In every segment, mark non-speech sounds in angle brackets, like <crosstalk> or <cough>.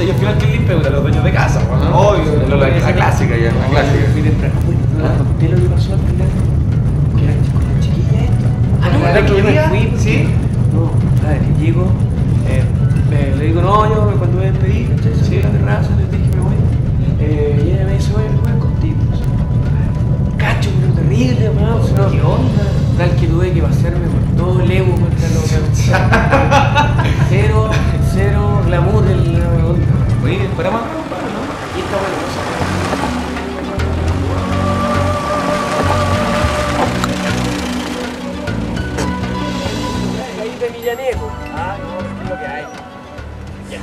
Entonces al final que limpia a los dueños de casa, pues, ¿no? Obvio, la, la- la clásica ya, la clásica. Bueno, ¿Ah? le conté lo que pasó al final. Que era con la chiquilla esto. Ah, ¿no? ¿Verdad que yo me fui? ¿Sí? No, a ver, llego, eh, le digo, no, yo cuando me despedí, ¿cachai? A la terraza, les dije, me voy. Eh, y ella me dice, oye, Aquí bueno. Ahí de Millaneco. Ah, no, es que lo que hay. Ya.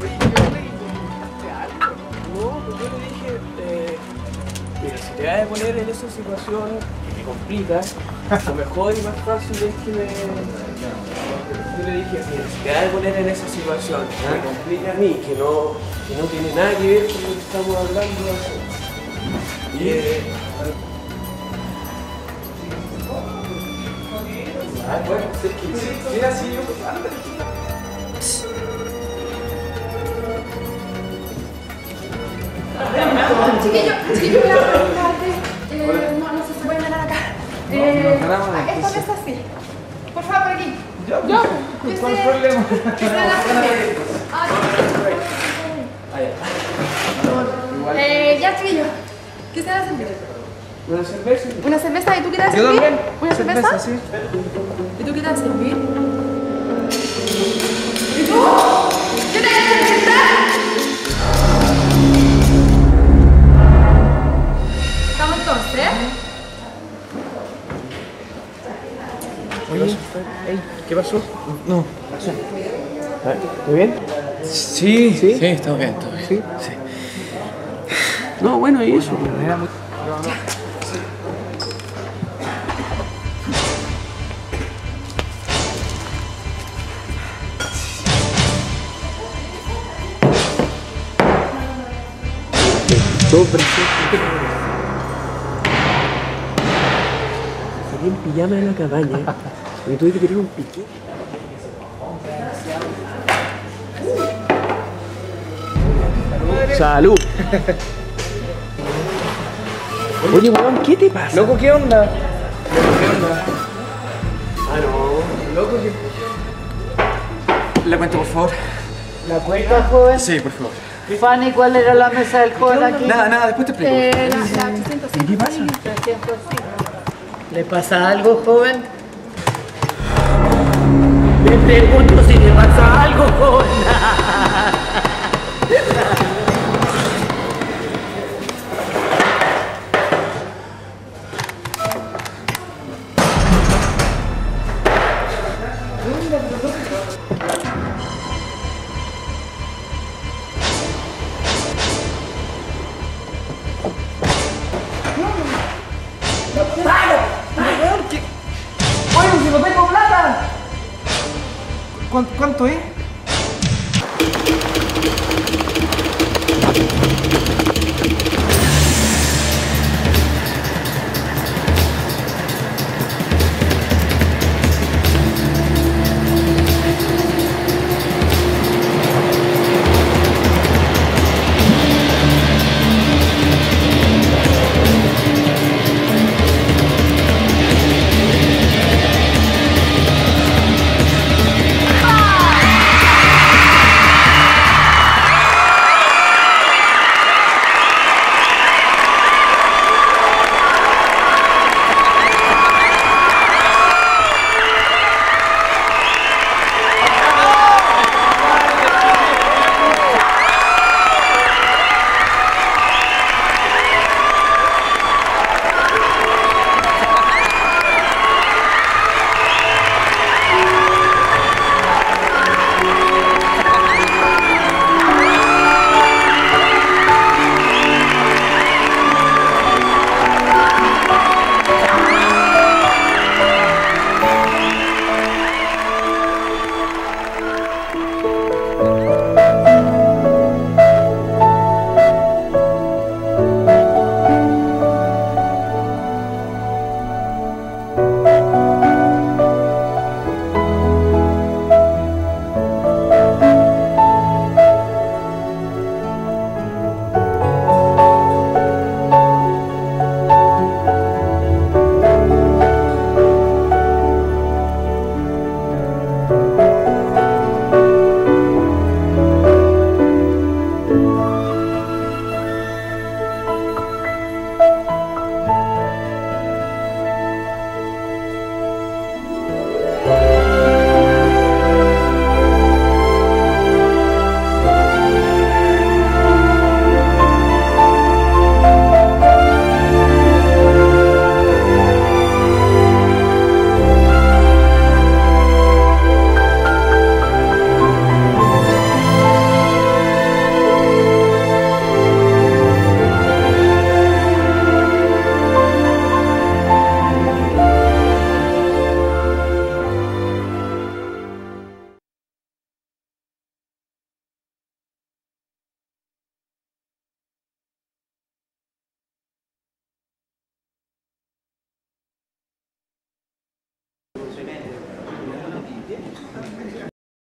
Oye, yo le. No, pues yo le dije, eh, si te vas a poner en esa situación que te complica, lo mejor y más fácil es que me... Yo le dije, mira, si te vas a poner en esa situación que me complica a mí, que no, que no tiene nada que ver con lo que estamos hablando, y, eh, Ah, bueno, es que sí, mira, sí, yo, Chiquillo, chiquillo, voy a preguntarte. Eh, no, no sé si se pueden ganar acá. Eh, esta vez así. Por favor, por aquí. Ya, Yo. ¿Cuál problema? ya. Eh, ya, chiquillo. ¿Qué servir? una cerveza. ¿Una cerveza? ¿Y tú qué te vas a Yo servir? ¿Una cerveza? sí. ¿Y tú qué te vas a servir? ¿Qué pasó? No. ¿Está bien? Sí, ¿Sí? sí, está bien, está bien. ¿Sí? Sí. No, bueno, y eso. Era muy... Todo precioso. Salí en pijama de la cabaña y tuve que tirar un piqué. Salud. <laughs> Oye, weón, ¿qué te pasa? Loco, ¿qué onda? Ah, no, loco, que... La cuenta, por favor. ¿La cuenta, joven? Sí, por favor. Fanny, ¿cuál era la mesa del joven aquí? Nada, nada, después te explico. Eh, la, la 805. ¿Qué pasa? 305. ¿Le pasa algo, joven? Le pregunto si le pasa algo. quanto, quanto é? 随便。你能